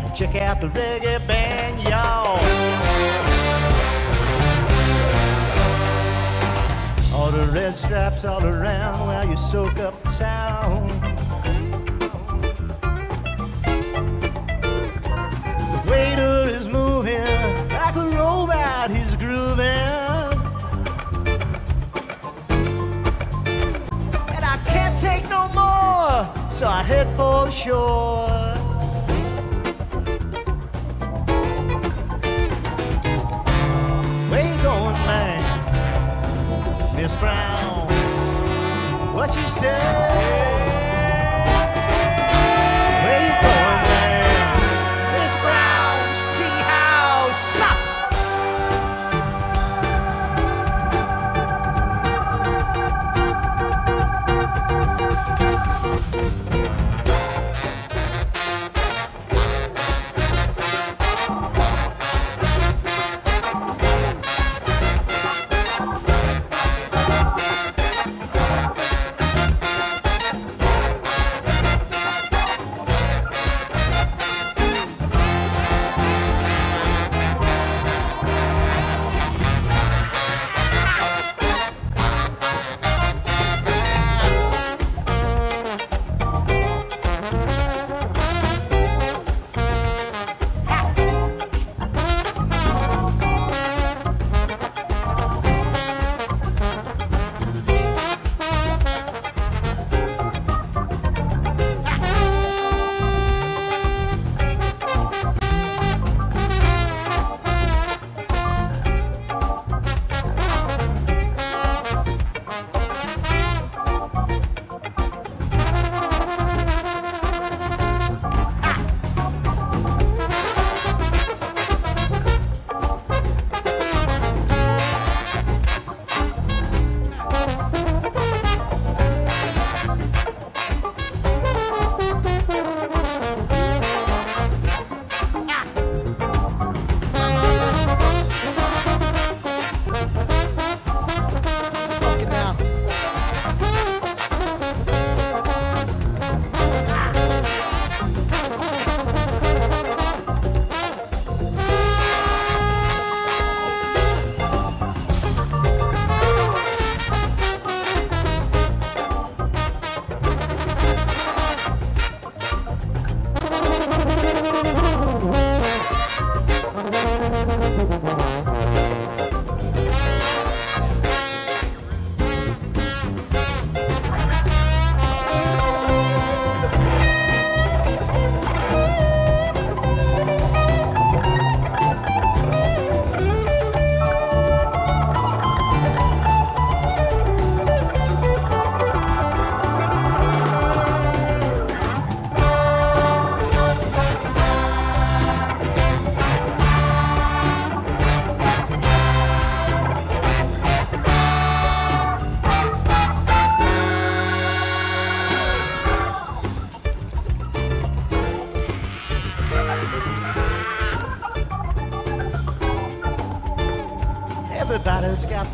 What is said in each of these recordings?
Gotta check out the reggae band, y'all. All the red straps all around while you soak up the sound. The waiter is moving like a robot, he's grooving. And I can't take no more, so I head for the shore. What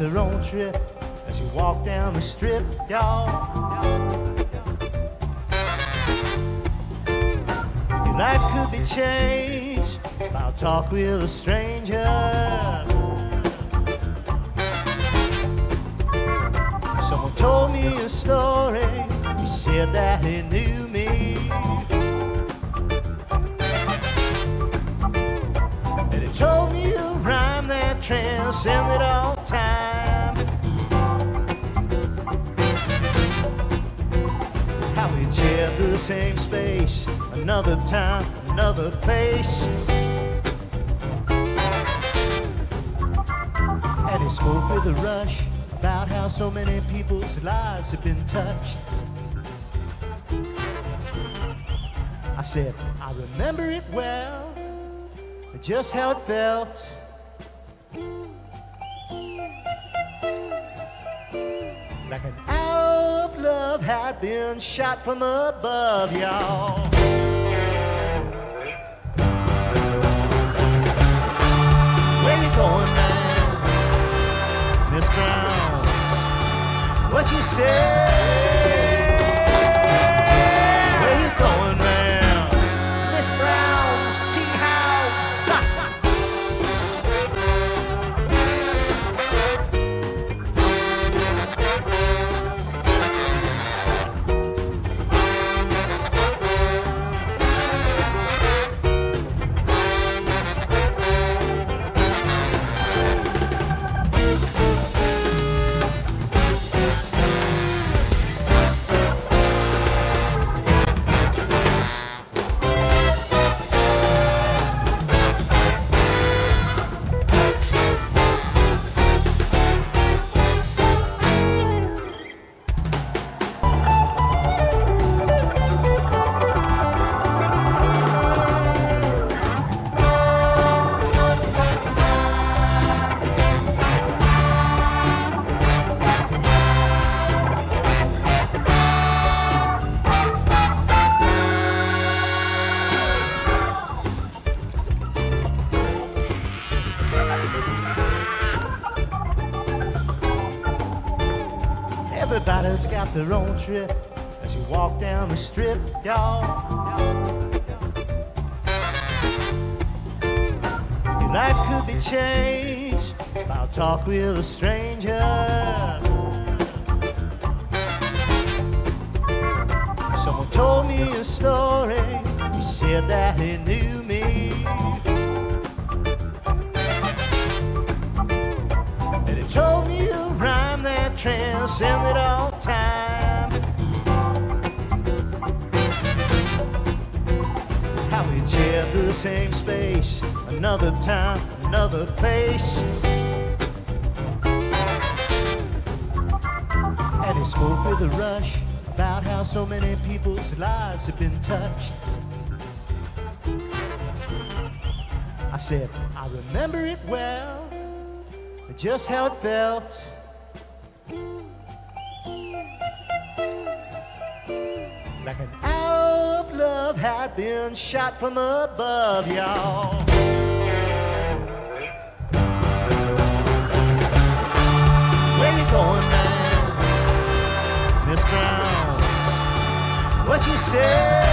Everybody's own trip as you walk down the strip, y'all. Your life could be changed by a talk with a stranger. Someone told me a story. He said that he knew me. Transcended all time. How we shared the same space, another time, another place. And he spoke with a rush about how so many people's lives have been touched. I said, I remember it well, just how it felt. An arrow of love had been shot from above, y'all. Where you going, man? Miss Brown, what you say? Their own trip as you walk down the strip, y'all. Your life could be changed by a talk with a stranger. Someone told me a story. He said that he knew me. That transcended all time. How we shared the same space, another time, another place. And he spoke with a rush about how so many people's lives have been touched. I said, I remember it well, just how it felt. An arrow of love had been shot from above, y'all. Where you going, man? Miss Brown. What you say?